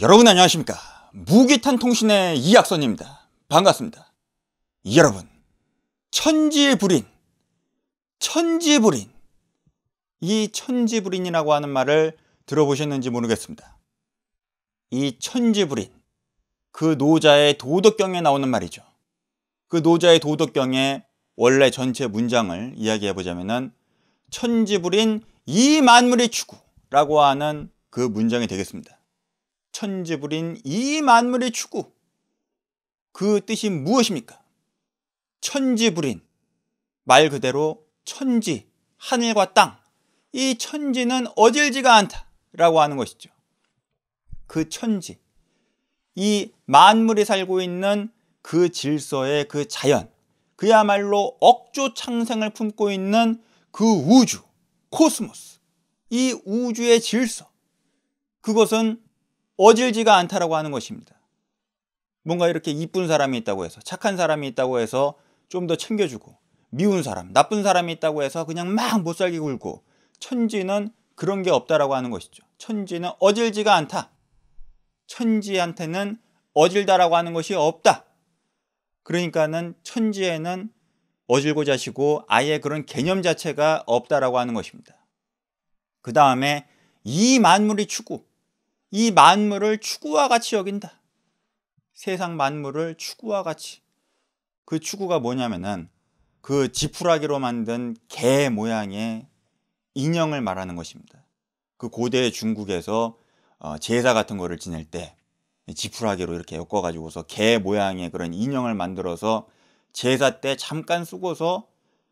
여러분 안녕하십니까? 무기탄 통신의 이학선입니다. 반갑습니다. 여러분 천지불인 천지불인 이 천지 불인이라고 하는 말을 들어보셨는지 모르겠습니다. 이 천지 불인 그 노자의 도덕경에 나오는 말이죠. 그 노자의 도덕경의 원래 전체 문장을 이야기해 보자면은 천지 불인 이 만물의 추구라고 하는 그 문장이 되겠습니다 천지불인 이 만물의 추구. 그 뜻이 무엇입니까? 천지불인. 말 그대로 천지, 하늘과 땅. 이 천지는 어질지가 않다. 라고 하는 것이죠. 그 천지. 이 만물이 살고 있는 그 질서의 그 자연. 그야말로 억조 창생을 품고 있는 그 우주, 코스모스. 이 우주의 질서. 그것은 어질지가 않다라고 하는 것입니다. 뭔가 이렇게 이쁜 사람이 있다고 해서 착한 사람이 있다고 해서 좀 더 챙겨주고 미운 사람, 나쁜 사람이 있다고 해서 그냥 막 못살게 굴고 천지는 그런 게 없다라고 하는 것이죠. 천지는 어질지가 않다. 천지한테는 어질다라고 하는 것이 없다. 그러니까는 천지에는 어질고 자시고 아예 그런 개념 자체가 없다라고 하는 것입니다. 그 다음에 이 만물이 추구, 이 만물을 추구와 같이 여긴다. 세상 만물을 추구와 같이. 그 추구가 뭐냐면은 그 지푸라기로 만든 개 모양의 인형을 말하는 것입니다. 그 고대 중국에서 어, 제사 같은 거를 지낼 때 지푸라기로 이렇게 엮어가지고서 개 모양의 그런 인형을 만들어서 제사 때 잠깐 쓰고서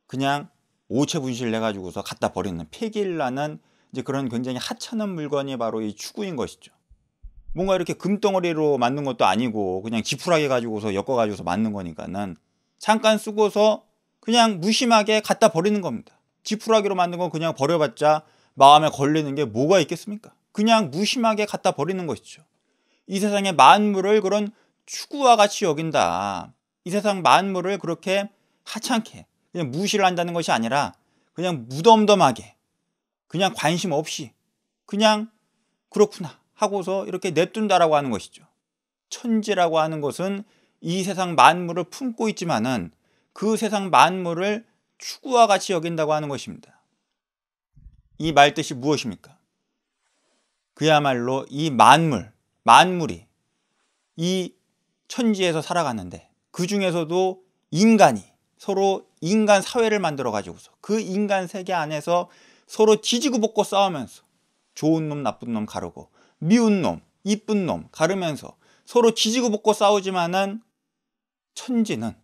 그냥 오체 분실 내가지고서 갖다 버리는 폐기일라는 이제 그런 굉장히 하찮은 물건이 바로 이 추구인 것이죠. 뭔가 이렇게 금덩어리로 만든 것도 아니고 그냥 지푸라기 가지고서 엮어 가지고서 만든 거니까는 잠깐 쓰고서 그냥 무심하게 갖다 버리는 겁니다. 지푸라기로 만든 건 그냥 버려봤자 마음에 걸리는 게 뭐가 있겠습니까? 그냥 무심하게 갖다 버리는 것이죠. 이 세상의 만물을 그런 추구와 같이 여긴다. 이 세상 만물을 그렇게 하찮게 그냥 무시를 한다는 것이 아니라 그냥 무덤덤하게 그냥 관심 없이 그냥 그렇구나 하고서 이렇게 냅둔다라고 하는 것이죠. 천지라고 하는 것은 이 세상 만물을 품고 있지만은 그 세상 만물을 추구와 같이 여긴다고 하는 것입니다. 이 말 뜻이 무엇입니까? 그야말로 이 만물, 만물이 이 천지에서 살아가는데 그 중에서도 인간이 서로 인간 사회를 만들어 가지고서 그 인간 세계 안에서 서로 지지고 볶고 싸우면서 좋은 놈 나쁜 놈 가르고 미운 놈 이쁜 놈 가르면서 서로 지지고 볶고 싸우지만은 천지는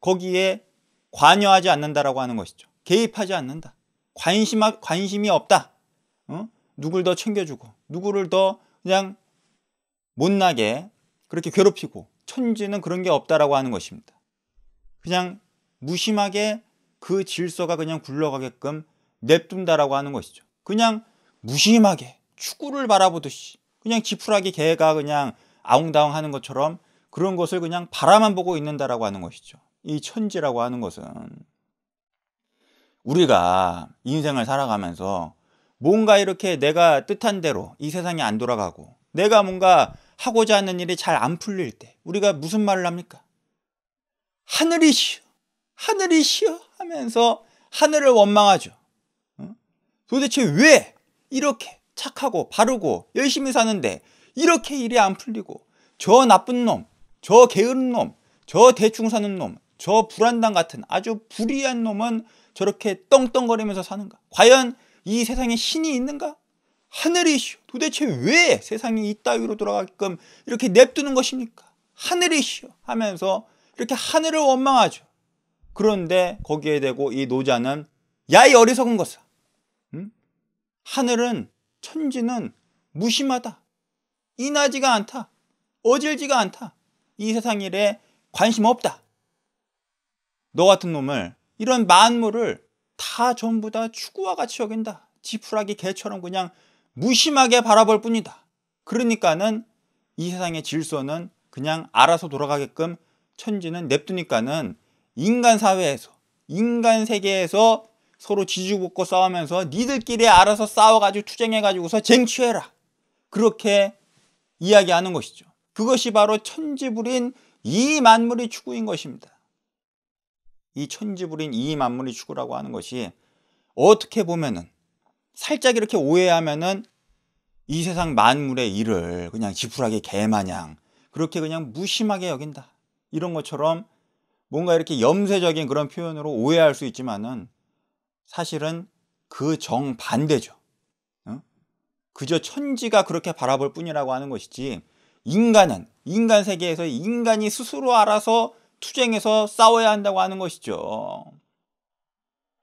거기에 관여하지 않는다라고 하는 것이죠. 개입하지 않는다. 관심 관심이 없다. 어? 누굴 더 챙겨주고 누구를 더 그냥 못나게 그렇게 괴롭히고 천지는 그런 게 없다라고 하는 것입니다. 그냥 무심하게 그 질서가 그냥 굴러가게끔 냅둔다라고 하는 것이죠. 그냥 무심하게 축구를 바라보듯이 그냥 지푸라기 개가 그냥 아웅다웅 하는 것처럼 그런 것을 그냥 바라만 보고 있는다라고 하는 것이죠. 이 천지라고 하는 것은 우리가 인생을 살아가면서 뭔가 이렇게 내가 뜻한 대로 이 세상이 안 돌아가고 내가 뭔가 하고자 하는 일이 잘 안 풀릴 때 우리가 무슨 말을 합니까? 하늘이 시여, 하늘이 시여 하면서 하늘을 원망하죠. 도대체 왜 이렇게 착하고 바르고 열심히 사는데 이렇게 일이 안 풀리고 저 나쁜 놈, 저 게으른 놈, 저 대충 사는 놈, 저 불안당 같은 아주 불의한 놈은 저렇게 떵떵거리면서 사는가? 과연 이 세상에 신이 있는가? 하늘이시오. 도대체 왜 세상이 이따위로 돌아가게끔 이렇게 냅두는 것입니까? 하늘이시오. 하면서 이렇게 하늘을 원망하죠. 그런데 거기에 대고 이 노자는 야이 어리석은 것아. 응? 하늘은 천지는 무심하다. 인하지가 않다. 어질지가 않다. 이 세상 일에 관심 없다. 너 같은 놈을 이런 만물을 다 전부 다 추구와 같이 여긴다. 지푸라기 개처럼 그냥 무심하게 바라볼 뿐이다. 그러니까는 이 세상의 질서는 그냥 알아서 돌아가게끔 천지는 냅두니까는 인간 사회에서 인간 세계에서 서로 지지고 싸우면서 니들끼리 알아서 싸워가지고 투쟁해가지고서 쟁취해라. 그렇게 이야기하는 것이죠. 그것이 바로 천지불인 이 만물이 추구인 것입니다. 이 천지불인 이 만물이 추구라고 하는 것이 어떻게 보면은 살짝 이렇게 오해하면은 이 세상 만물의 일을 그냥 지푸라기 개마냥 그렇게 그냥 무심하게 여긴다. 이런 것처럼 뭔가 이렇게 염세적인 그런 표현으로 오해할 수 있지만은 사실은 그 정반대죠. 그저 천지가 그렇게 바라볼 뿐이라고 하는 것이지 인간은 인간 세계에서 인간이 스스로 알아서 투쟁해서 싸워야 한다고 하는 것이죠.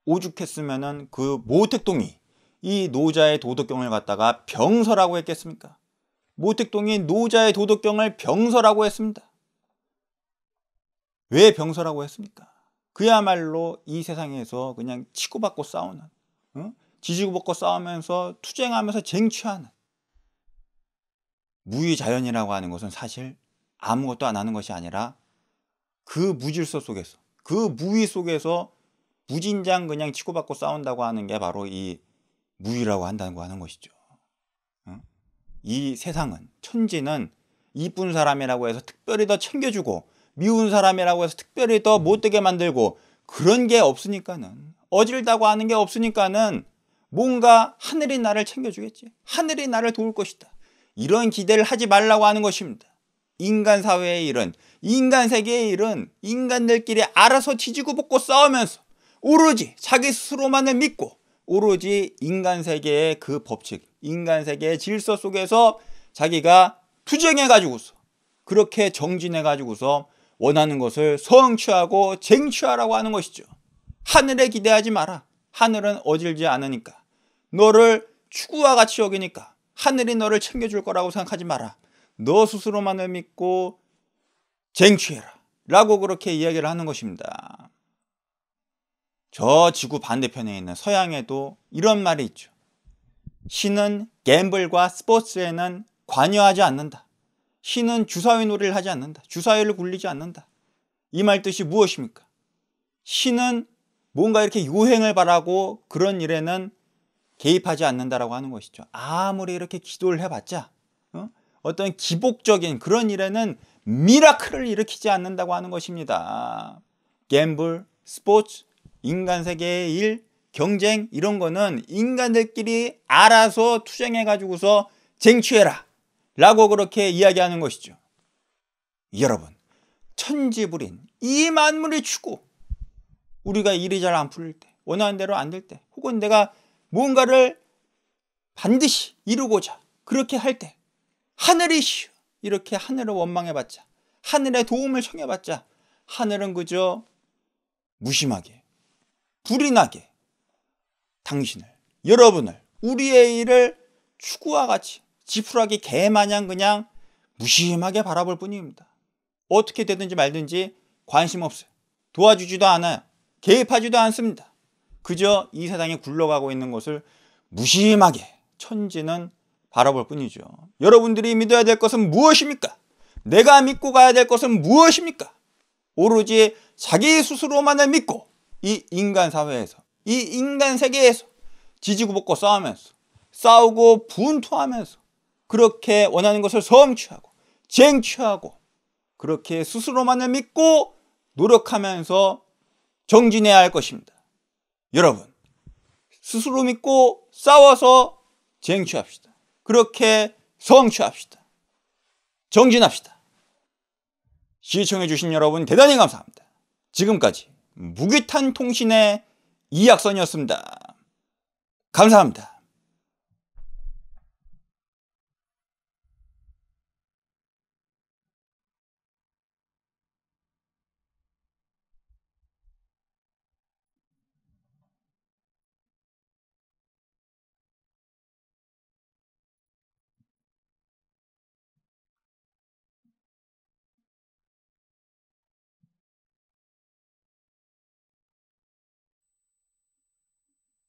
오죽했으면은 그 모택동이 이 노자의 도덕경을 갖다가 병서라고 했겠습니까? 모택동이 노자의 도덕경을 병서라고 했습니다. 왜 병서라고 했습니까? 그야말로 이 세상에서 그냥 치고받고 싸우는, 어? 지지고 볶고 싸우면서 투쟁하면서 쟁취하는 무위자연이라고 하는 것은 사실 아무것도 안 하는 것이 아니라 그 무질서 속에서, 그 무위 속에서 무진장 그냥 치고받고 싸운다고 하는 게 바로 이 무위라고 한다고 하는 것이죠. 어? 이 세상은, 천지는 이쁜 사람이라고 해서 특별히 더 챙겨주고 미운 사람이라고 해서 특별히 더 못되게 만들고 그런 게 없으니까는 어질다고 하는 게 없으니까는 뭔가 하늘이 나를 챙겨주겠지. 하늘이 나를 도울 것이다. 이런 기대를 하지 말라고 하는 것입니다. 인간 사회의 일은, 인간 세계의 일은 인간들끼리 알아서 지지고 볶고 싸우면서 오로지 자기 스스로만을 믿고 오로지 인간 세계의 그 법칙, 인간 세계의 질서 속에서 자기가 투쟁해가지고서 그렇게 정진해가지고서 원하는 것을 성취하고 쟁취하라고 하는 것이죠. 하늘에 기대하지 마라. 하늘은 어질지 않으니까. 너를 추구와 같이 여기니까 하늘이 너를 챙겨줄 거라고 생각하지 마라. 너 스스로만을 믿고 쟁취해라. 라고 그렇게 이야기를 하는 것입니다. 저 지구 반대편에 있는 서양에도 이런 말이 있죠. 신은 갬블과 스포츠에는 관여하지 않는다. 신은 주사위 놀이를 하지 않는다. 주사위를 굴리지 않는다. 이 말 뜻이 무엇입니까? 신은 뭔가 이렇게 유행을 바라고 그런 일에는 개입하지 않는다라고 하는 것이죠. 아무리 이렇게 기도를 해봤자 어? 떤 기복적인 그런 일에는 미라클을 일으키지 않는다고 하는 것입니다. 갬블, 스포츠, 인간 세계의 일, 경쟁 이런 거는 인간들끼리 알아서 투쟁해 가지고서 쟁취해라 라고 그렇게 이야기하는 것이죠. 여러분 천지불인 이 만물의 추구 우리가 일이 잘 안 풀릴 때 원하는 대로 안 될 때 혹은 내가 무언가를 반드시 이루고자 그렇게 할 때 하늘이시여 이렇게 하늘을 원망해봤자 하늘의 도움을 청해봤자 하늘은 그저 무심하게 불이 나게 당신을 여러분을 우리의 일을 추구와 같이 지푸라기 개 마냥 그냥 무심하게 바라볼 뿐입니다. 어떻게 되든지 말든지 관심 없어요. 도와주지도 않아요. 개입하지도 않습니다. 그저 이 세상에 굴러가고 있는 것을 무심하게 천지는 바라볼 뿐이죠. 여러분들이 믿어야 될 것은 무엇입니까? 내가 믿고 가야 될 것은 무엇입니까? 오로지 자기 스스로만을 믿고 이 인간 사회에서 이 인간 세계에서 지지고 볶고 싸우면서 싸우고 분투하면서 그렇게 원하는 것을 성취하고 쟁취하고 그렇게 스스로만을 믿고 노력하면서 정진해야 할 것입니다. 여러분, 스스로 믿고 싸워서 쟁취합시다. 그렇게 성취합시다. 정진합시다. 시청해주신 여러분 대단히 감사합니다. 지금까지 무기탄 통신의 이약선이었습니다. 감사합니다.